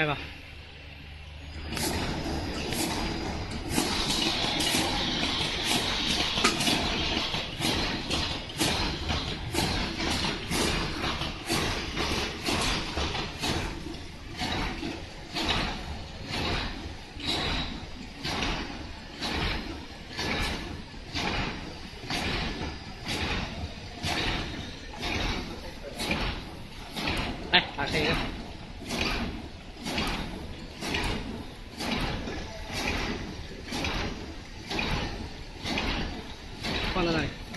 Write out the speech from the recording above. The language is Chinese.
开吧。来，打开一个。こんな感じ。